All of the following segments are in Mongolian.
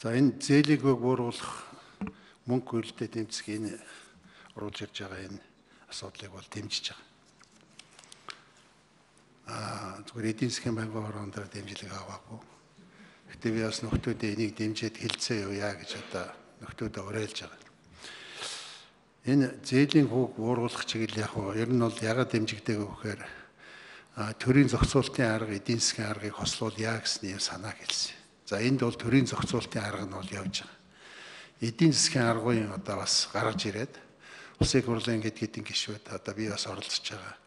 За энэ зээлийг бууруулах мөнгө хөлтэй тэмцэх энэ оруулж ирж байгаа энэ асуудлыг бол дэмжиж байгаа. Аа зүгээр эдийн засгийн банкны хорон дээр дэмжлэг аваагүй. Гэтэ би бас нөхдөөдөө энийг дэмжиж хилцээ яваа гэж одоо нөхдөөдөө уриалж байгаа. Энэ зээлийн хүүг бууруулах чиглэл яг нь ер нь бол ягаад дэмжигдэг вэ гэхээр төрийн зохицуултын арга эдийн засгийн аргыг хослуулъя гэсний санаа хэлсэн. За энд бол төрийн зохицуултын арга нь бол явж байгаа. Эдийн засгийн аргын одоо бас гаргаж ирээд улсын хурлын хэд хэдэн гишүүд одоо би бас оролцож байгаа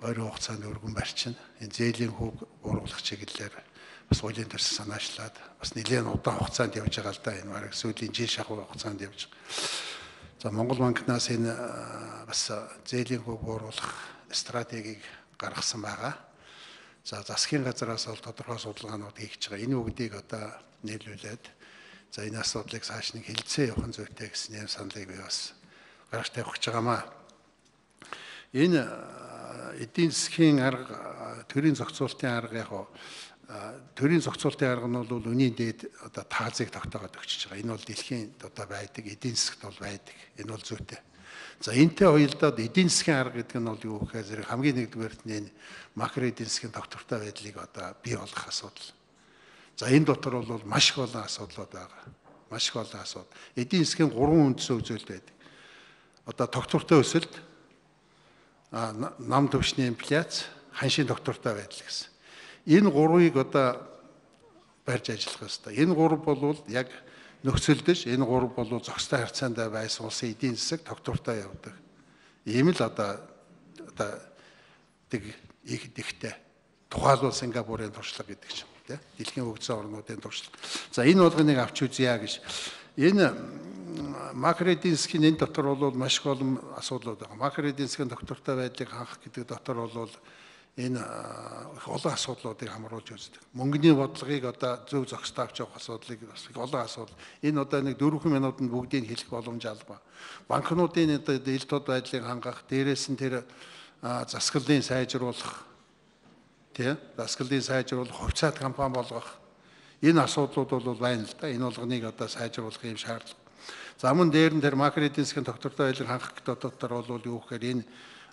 ойрын хугацаанд өргөн барьчин энэ зээлийн хүүг бууруулах чиглэлээр бас хуулийн төрсөн санаачлаад бас нэлээд удаан хугацаанд явж байгаа л да энэ баг сүүлийн жил шахуу хугацаанд явж байгаа. За Монгол банкнаас энэ бас зээлийн хүүг бууруулах стратегийг гаргасан байгаа. За засгийн газараас бол тодорхой судалгаанууд хийж байгаа. Энэ үгдийг одоо нийлүүлээд за энэ асуудлыг цааш нэг хилцээ явах зүйтэй гэсэн юм саналыг би бас гаргаж тавих гэж байгаамаа. Энэ эдийн засгийн арга төрийн зохицуултын арга яг төрийн зохицуултын арга нь бол үнийн дээд одоо таазыг тогтоогод өгчөж байгаа. Энэ бол дэлхийн одоо байдаг, эдийн засгт бол байдаг. Энэ бол зүйтэй. За энтэй хоёулдаад эдийн засгийн арга гэдэг нь бол юу гэхээр зэрэг хамгийн нэгдүгээрт нь макро эдийн засгийн доктортой байдлыг одоо бий болгох асуудал. За энэ дотор бол маш их олон асуудлууд байгаа. Маш их олон асуудал. Эдийн засгийн гурван үндсэн үзүүлэлт байдаг. Одоо доктортой өсөлт нам төвшний инфляц, ханшийн доктортой байдал гэсэн. Энэ гурвыг одоо барьж ажиллах ёстой. Энэ гурав бол яг нөхцөлдөж энэ гурав бол зохистой харьцаанд байсан улсын эдийн засаг доктортой явдаг. Ийм л одоо одоо тэг их дихтэй тухайлбал Сингапурын туршлага гэдэг ч юм тий. Дэлхийн хөгжсөн орнуудын туршлага. За энэ болгоныг авч үзье гэж. Энэ макро эдийн засгийн энэ дотор бол маш их олон асуудлууд байгаа. Макро эдийн засгийн доктортой байдлыг хангах гэдэг дотор бол энэ их олон асуудлуудыг хамруулж үздэг. Мөнгөний бодлогыг одоо зөв зохистой авч явах асуудлыг бас их олон асуудал. Энэ одоо нэг 4 минутанд бүгдийг хэлэх боломж алба. Банкнуудын одоо ил тод байдлыг хангах, дээрээс нь тэр засаглалын сайжруулах, тий, засаглалын сайжруулах, хувьцаат компани болгох энэ асуудлууд бол байна л да. Энэ болгоныг одоо сайжруулах юм шаардлага За мөн дээр нь тэр макро эдийн засгийн доктортой байлиг хангах дотор бол юу гэхээр энэ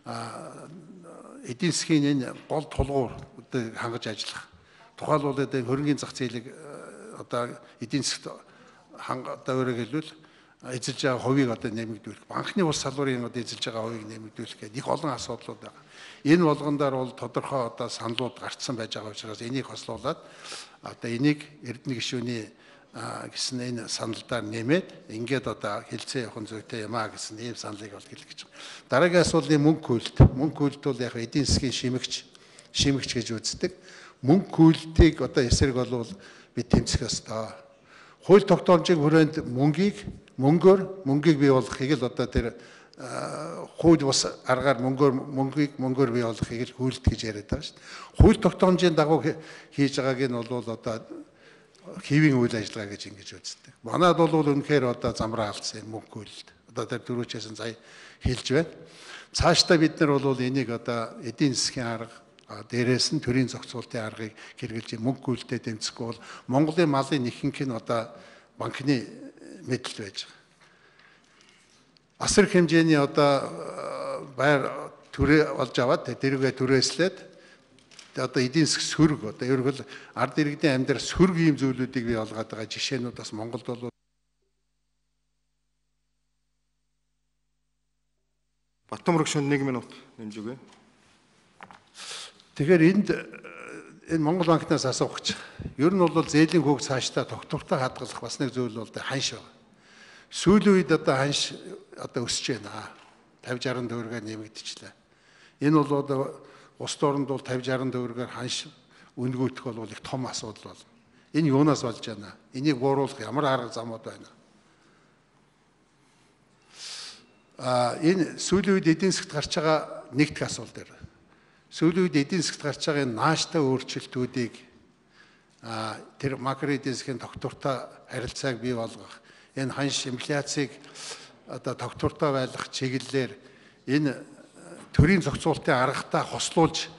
эдийн засгийн энэ гол тулгуур одоо хангаж ажиллах. Тухайлбал одоо хөрөнгөний зах зээлийг одоо эдийн засгт ханга одоо өөрөөр хэлбэл эзэлж байгаа хувийг одоо нэмэгдүүлэх, банкны ус салбарын одоо эзэлж байгаа хувийг нэмэгдүүлэх гэдэг их олон асуудлууд байгаа. Энэ болгондоор бол тодорхой одоо саналууд гарцсан байж байгаа учраас энийг хослуулад одоо энийг Эрдэнэ гишүүний гэсэн энэ саналдаар нэмээд ингээд одоо хилцээ явах зүйтэй юм а гэсэн ийм саналыг бол хэлэх гэж байна. Дараагийн асуулын мөнгө хүлт. Мөнгө хүлт бол яг эдийн засгийн шимэгч шимэгч гэж үздэг. Мөнгө хүлтийг одоо эсрэг болвол бид тэмцэх ёстой. Хууль тогтоомжийн хүрээнд мөнгийг мөнгөөр мөнгийг бий болгохыг л одоо тэр хууль бус аргаар мөнгөөр мөнгийг мөнгөөр бий болгохыг л хүлт гэж яриад байгаа шүү дээ. Хууль тогтоомжийн дагуу хийж байгааг нь бол одоо хэвийн үйл ажиллагаа гэж ингэж үздэг. Манайд бол үнэхээр одоо замраа алдсан мөнгө үйлд. Одоо тэр дөрөвчээс сая хэлж байна. Цаашдаа бид нар бол энийг одоо эдийн засгийн арга дээрээс нь төрийн зохицуултын аргыг хэрэгжилж мөнгө үйлдээ дэмжихгүй бол Монголын малын ихэнх нь одоо банкны мэдэлд байж байгаа. Асар хэмжээний одоо байр төрөө олж аваад тэргээ түрээслээд одоо эдийн засаг сөрөг одоо ерөнхийдөө ард иргэдийн амьдрал сөрөг ийм зүйлүүдийг бий болгоод байгаа жишээнүүд бас Монголд бол Батмөрөг шүн 1 минут нэмж өгье. Тэгэхээр энд энэ Монгол банкнаас асуух гэж. Ер нь бол зээлийн хөөг цаашдаа тогтвортой хадгалах бас нэг зүйл бол ханш байна. Сүүлийн үед одоо ханш одоо өсөж байна. 50 60 төгрөгээр нэмэгдчихлээ. Энэ бол одоо Улс дорнд бол 50 60 төгрөгөөр ханш үнгүүтэх бол их том асуудал бол. Энэ юунаас болж байна? Энийг бууруулах ямар арга замууд байна? А энэ сүүлийн үед эдийн засгт гарч байгаа нэгдэх асуулт дээр. Сүүлийн үед эдийн засгт гарч байгаа энэ нааштай өөрчлөлтүүдийг а тэр макро эдийн засгийн доктортой харилцааг бий болгох, энэ ханш инфляцийг одоо доктортой байлгах чиглэлээр энэ төрийн зохицуултын аргатай хослуулж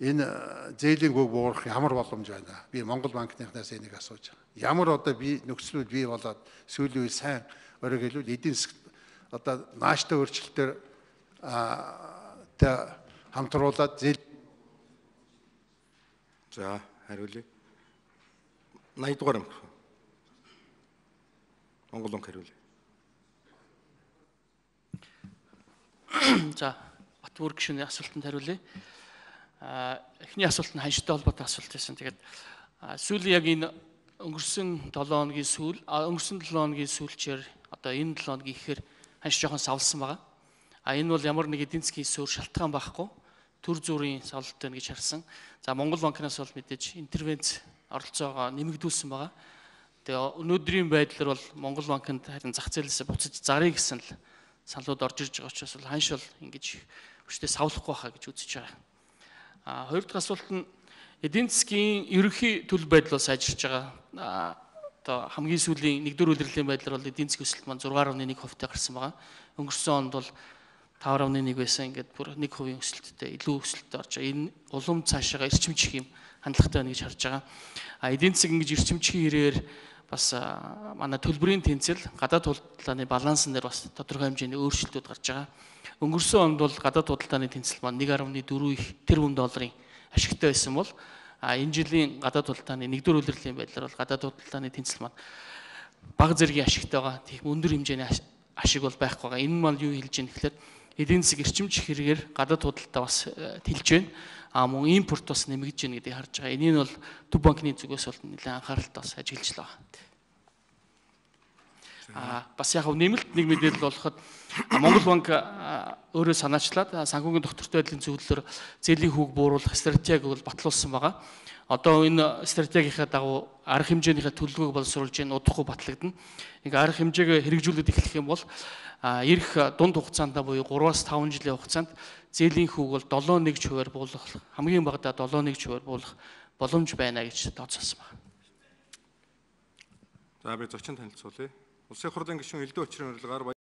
энэ э, зээлийн хөг буурах ямар боломж байна? Би Монгол банкныхнаас энийг асууж байгаа. Ямар одоо би нөхцлүүд бий болоод сүүлийн үе сайн орой гэлвэл эдийн засаг одоо нааштай өөрчлөлтөөр та хамтруулаад зээл За хариулъя. 80 дугаар амт. Монгол банк хариулъя. За Батбүр гишүүний асуултанд хариулъя. А эхний асуулт нь ханштай холбоотой асуулт байсан. Тэгээд сүүлийн яг энэ өнгөрсөн 7 хоногийн сүүл өнгөрсөн 7 хоногийн сүүлчээр одоо энэ 7 хоногийн ихээр ханш жоохон савлсан байгаа. А энэ бол ямар нэг эдийн засгийн суурь шалтгаан байхгүй төр зүрийн савлалт байна гэж харсан. За Монгол банкнаас бол мэдээж интервенц оролцоогоо нэмэгдүүлсэн байгаа. Тэгээ өнөөдрийн байдлаар бол Монгол банкнд харин зах зээлээс буцаж зарыг гэсэн л саналууд орж ирж байгаа учраас бол ханш бол ингэж хүчтэй савлахгүй хаа гэж үзэж байгаа. А хоёр дахь асуулт нь эдийн засгийн ерөнхий төлөв байдал бол сайжирч байгаа. Одоо хамгийн сүүлийн нэгдүгээр удирлын байдлаар бол эдийн засгийн өсөлт маань 6.1% таа гарсан байгаа. Өнгөрсөн онд бол 5.1 байсан. Ингээд бүр 1% өсөлттэй илүү өсөлттэй орж байгаа. Энэ улам цаашаага эрчимчих юм хандлагатай байна гэж харж байгаа. А эдийн засаг ингэж эрчимчхийн хэрээр бас манай төлбөрийн тэнцэл гадаад худалдааны балансан дээр бас тодорхой хэмжээний өөрчлөлтүүд гарч байгаа. Өнгөрсөн онд бол гадаад худалдааны тэнцэл маань 1.4 их тэрбум долларын ашигтай байсан бол энэ жилийн гадаад худалдааны нэгдүгээр улирлын байдлаар бол гадаад худалдааны тэнцэл маань бага зэргийн ашигтай байгаа. Тийм өндөр хэмжээний ашиг бол байхгүй байгаа. Энэ маань юу хэлж ийм гэхээр эдийн засаг эрчимч хэрэгээр гадаад худалдаа бас э, тэлж байна. А мөн импорт бас нэмэгдэж байна гэдгийг харж байгаа. Энийг бол төв банкны зүгээс бол нэлээд анхааралтай бас ажиглаж байгаа. А бас яг нэмэлт нэг мэдээлэл болоход Монгол банк өөрөө санаачлаад санхүүгийн доктортой байдлын зөвлөлөөр зээлийн хүүг бууруулах стратеги бол батлуулсан байгаа. Одоо энэ стратегийнхаа дагуу арга хэмжээнийхээ төлөвлөгөөг боловсруулж энэ удахгүй батлагдана. Ингээ арга хэмжээгээ хэрэгжүүлээд эхлэх юм бол эх дунд хугацаанд буюу 3-аас 5 жилийн хугацаанд зээлийн хүүг бол 7-1 хувиар буулгах хамгийн багадаа 7-1 хувиар буулгах боломж байна гэж тооцоосон байна. За би зочин танилцуулъя. Улсын хурлын гишүүн элдв очрын урилгаар